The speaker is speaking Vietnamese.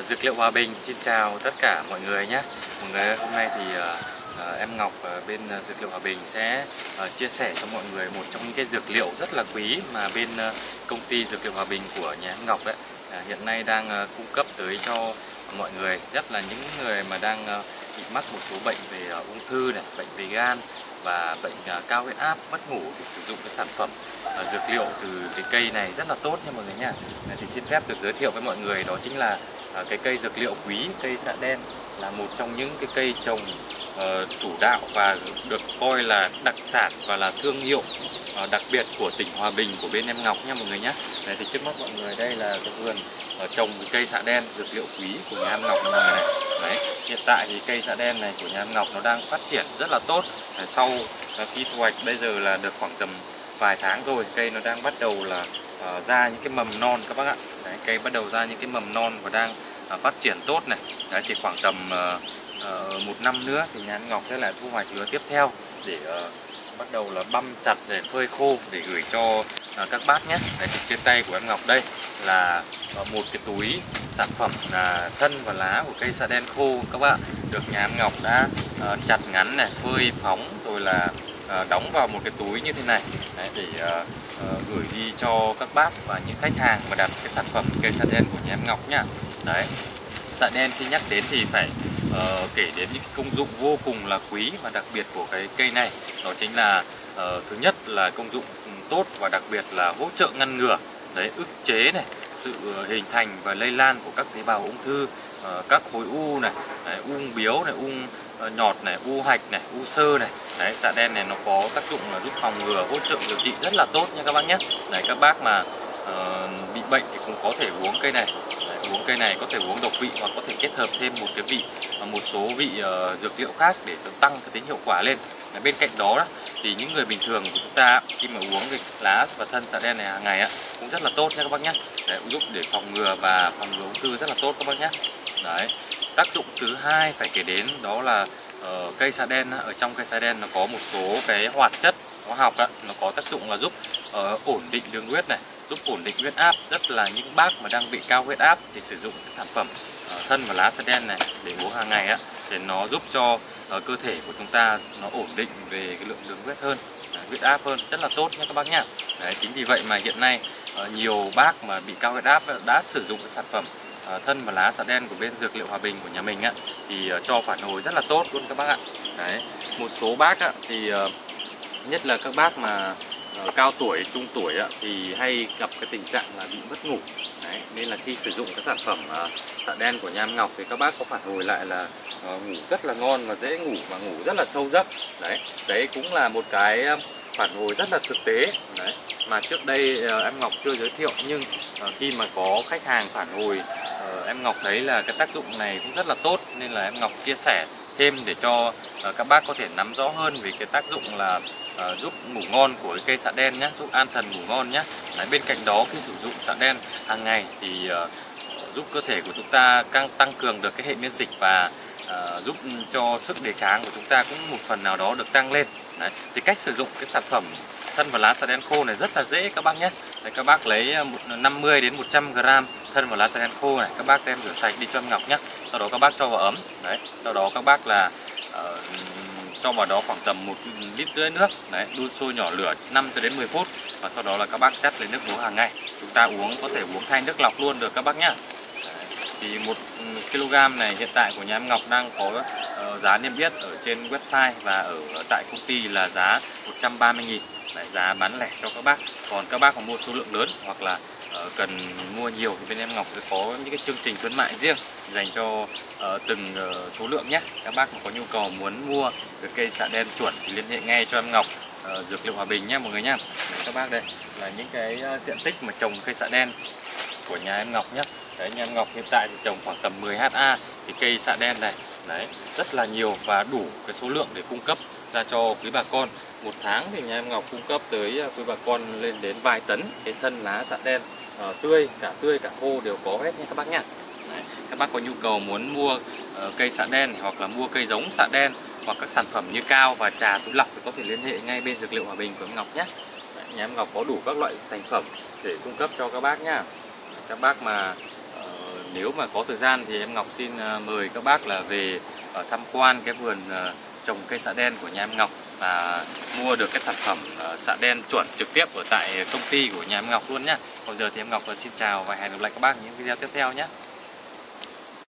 Uh, dược liệu Hòa Bình xin chào tất cả mọi người nhé. Mọi người hôm nay thì uh, em Ngọc uh, bên uh, dược liệu Hòa Bình sẽ uh, chia sẻ cho mọi người một trong những cái dược liệu rất là quý mà bên uh, công ty dược liệu Hòa Bình của nhà em Ngọc đấy uh, à, hiện nay đang uh, cung cấp tới cho mọi người, nhất là những người mà đang uh, bị mắc một số bệnh về uh, ung thư này, bệnh về gan và bệnh uh, cao huyết áp, mất ngủ thì sử dụng cái sản phẩm uh, dược liệu từ cái cây này rất là tốt nha mọi người nha. Thì xin phép được giới thiệu với mọi người đó chính là Ờ, cái cây dược liệu quý, cây xạ đen là một trong những cái cây trồng uh, chủ đạo và được coi là đặc sản và là thương hiệu uh, đặc biệt của tỉnh Hòa Bình của bên em Ngọc nha mọi người nhé. Đấy thì trước mắt mọi người đây là cái vườn uh, trồng cái cây xạ đen dược liệu quý của nhà em Ngọc mọi người này. Đấy, hiện tại thì cây xạ đen này của nhà em Ngọc nó đang phát triển rất là tốt. Đấy, sau uh, khi thu hoạch bây giờ là được khoảng tầm vài tháng rồi, cây nó đang bắt đầu là uh, ra những cái mầm non các bác ạ. Đấy, cây bắt đầu ra những cái mầm non và đang à, phát triển tốt này. Đấy thì khoảng tầm à, à, một năm nữa thì nhà Ngọc sẽ lại thu hoạch lứa tiếp theo để à, bắt đầu là băm chặt để phơi khô để gửi cho à, các bác nhé. Đấy thì trên tay của em Ngọc đây là một cái túi sản phẩm là thân và lá của cây sa đen khô các bạn được nhà em Ngọc đã à, chặt ngắn này, phơi phóng rồi là à, đóng vào một cái túi như thế này Đấy, để à, Ờ, gửi đi cho các bác và những khách hàng mà đặt cái sản phẩm cây sa đen của nhà em Ngọc nhá. Đấy xạ đen khi nhắc đến thì phải uh, kể đến những công dụng vô cùng là quý và đặc biệt của cái cây này đó chính là uh, thứ nhất là công dụng tốt và đặc biệt là hỗ trợ ngăn ngừa đấy ức chế này sự hình thành và lây lan của các tế bào ung thư uh, các khối u này đấy, ung biếu này ung Ờ, nhọt này u hạch này u sơ này. Đấy xạ đen này nó có tác dụng là giúp phòng ngừa hỗ trợ điều trị rất là tốt nha các bác nhé. Đấy các bác mà uh, bị bệnh thì cũng có thể uống cây này. Uống cây này có thể uống độc vị hoặc có thể kết hợp thêm một cái vị ờ, một số vị uh, dược liệu khác để tăng cái tính hiệu quả lên. Bên cạnh đó thì những người bình thường của chúng ta khi mà uống cái lá và thân xạ đen này hàng ngày cũng rất là tốt nha các bác nhé. Để giúp để phòng ngừa và phòng ngừa ung thư rất là tốt các bác nhé. Đấy tác dụng thứ hai phải kể đến đó là uh, cây sa đen ở trong cây sa đen nó có một số cái hoạt chất hóa học ạ nó có tác dụng là giúp uh, ổn định đường huyết này giúp ổn định huyết áp. Rất là những bác mà đang bị cao huyết áp thì sử dụng cái sản phẩm uh, thân và lá sa đen này để uống hàng ngày á để nó giúp cho uh, cơ thể của chúng ta nó ổn định về cái lượng đường huyết hơn uh, huyết áp hơn. Rất là tốt nha các bác nhá. Đấy, chính vì vậy mà hiện nay uh, nhiều bác mà bị cao huyết áp đã sử dụng cái sản phẩm Ờ, thân và lá sa đen của bên dược liệu hòa bình của nhà mình á thì ờ, cho phản hồi rất là tốt luôn các bác ạ. Đấy, một số bác á, thì ờ, nhất là các bác mà cao tuổi trung tuổi á, thì hay gặp cái tình trạng là bị mất ngủ. Đấy, nên là khi sử dụng cái sản phẩm uh, xạ đen của Nham Ngọc thì các bác có phản hồi lại là ngủ rất là ngon và dễ ngủ và ngủ rất là sâu giấc. Đấy đấy cũng là một cái phản hồi rất là thực tế. Đấy mà trước đây em Ngọc chưa giới thiệu nhưng khi mà có khách hàng phản hồi uh, em Ngọc thấy là cái tác dụng này cũng rất là tốt nên là em Ngọc chia sẻ thêm để cho uh, các bác có thể nắm rõ hơn về cái tác dụng là uh, giúp ngủ ngon của cây xạ đen nhé, giúp an thần ngủ ngon nhé. Đấy, bên cạnh đó khi sử dụng xạ đen hàng ngày thì uh, giúp cơ thể của chúng ta tăng tăng cường được cái hệ miễn dịch và uh, giúp cho sức đề kháng của chúng ta cũng một phần nào đó được tăng lên. Đấy, thì cách sử dụng cái sản phẩm thân và lá xạ đen khô này rất là dễ các bác nhé. Đấy, các bác lấy 50 đến 100 gram thân và lá xạ đen khô này, các bác đem rửa sạch đi cho em Ngọc nhé. Sau đó các bác cho vào ấm. Đấy, sau đó các bác là uh, cho vào đó khoảng tầm một lít rưỡi nước đấy đun sôi nhỏ lửa 5 cho đến 10 phút. Và sau đó là các bác chắt lấy nước uống hàng ngày. Chúng ta uống có thể uống thay nước lọc luôn được các bác nhá thì một kg này hiện tại của nhà em Ngọc đang có uh, giá niêm yết ở trên website và ở, ở tại công ty là giá 130 nghìn. Đấy, giá bán lẻ cho các bác. Còn các bác có mua số lượng lớn hoặc là Ờ, cần mua nhiều thì bên em Ngọc sẽ có những cái chương trình khuyến mại riêng dành cho uh, từng uh, số lượng nhé. Các bác mà có nhu cầu muốn mua cái cây xạ đen chuẩn thì liên hệ ngay cho em Ngọc uh, dược liệu Hòa Bình nhé mọi người nhé. Các bác đây là những cái uh, diện tích mà trồng cây xạ đen của nhà em Ngọc nhé. Đấy nhà em Ngọc hiện tại thì trồng khoảng tầm 10 ha thì cây xạ đen này đấy rất là nhiều và đủ cái số lượng để cung cấp ra cho quý bà con. Một tháng thì nhà em Ngọc cung cấp tới quý bà con lên đến vài tấn cái thân lá xạ đen uh, tươi cả tươi cả khô đều có hết nha các bác nhé các bác có nhu cầu muốn mua uh, cây xạ đen hoặc là mua cây giống xạ đen hoặc các sản phẩm như cao và trà túi lọc thì có thể liên hệ ngay bên dược liệu hòa bình của em Ngọc nhé Đấy, nhà em Ngọc có đủ các loại thành phẩm để cung cấp cho các bác nhá. Các bác mà uh, nếu mà có thời gian thì em Ngọc xin mời các bác là về tham quan cái vườn trồng cây xạ đen của nhà em Ngọc và mua được cái sản phẩm ờ, xạ đen chuẩn trực tiếp ở tại công ty của nhà em Ngọc luôn nhá. Còn giờ thì em Ngọc ờ, xin chào và hẹn gặp lại các bác những video tiếp theo nhé.